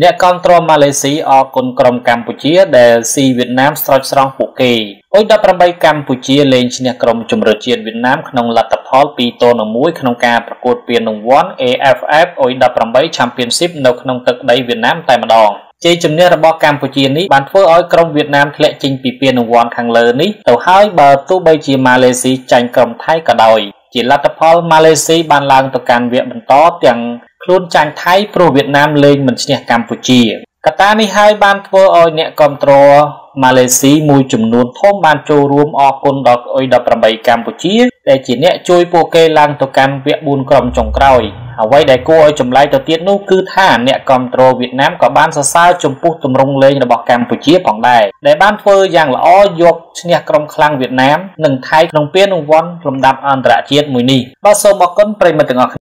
អ្នកគ្រប់គ្រងម៉ាឡេស៊ីអរគុណក្រុមកម្ពុជាដែលស៊ីវៀតណាមស្រោចស្រង់ពួកគេអ៊ុយ18កម្ពុជាលេងឈ្នះក្រុមជម្រើសជាតិវៀតណាមក្នុងលទ្ធផល2ទល់នឹង1ក្នុងការប្រកួតពានរង្វាន់ AFF អ៊ុយ18 Championship នៅក្នុងទឹកដីវៀតណាមតែម្ដងជ័យជំនះរបស់កម្ពុជានេះបានធ្វើឲ្យក្រុមវៀតណាមធ្លាក់ចេញពីពានរង្វាន់ខាងលើនេះទៅហើយបើទោះបីជាម៉ាឡេស៊ីចាញ់ក្រុមថៃក៏ដោយជាលទ្ធផលម៉ាឡេស៊ីបានឡើងទៅកាន់វគ្គបន្តទាំង ខ្លួនចាញ់ថៃព្រោះវៀតណាមលេងមិនឈ្នះកម្ពុជាកត្តានេះហើយបានធ្វើឲ្យអ្នកគ្រប់គ្រងម៉ាឡេស៊ីមួយចំនួនធំបានចូលរួមអរគុណដល់អ៊ុយ18កម្ពុជាដែលជាអ្នកជួយពួកគេឡើងទៅកាន់វគ្គ4ក្រុមចុងក្រោយអ្វីដែលគួរឲ្យចម្លែកទៅទៀតនោះគឺថាអ្នកគ្រប់គ្រងវៀតណាមក៏បានសរសើរចំពោះទម្រង់លេងរបស់កម្ពុជាផងដែរដែលបានធ្វើយ៉ាងល្អយកឈ្នះក្រុមខ្លាំងវៀតណាមនិងថៃក្នុងពានរង្វាន់លំដាប់អន្តរជាតិមួយនេះបាទសូមអរគុណប្រិយមិត្តទាំងអស់